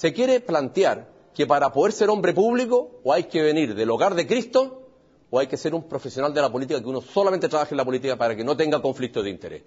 se quiere plantear que para poder ser hombre público o hay que venir del hogar de Cristo o hay que ser un profesional de la política que uno solamente trabaje en la política para que no tenga conflicto de interés.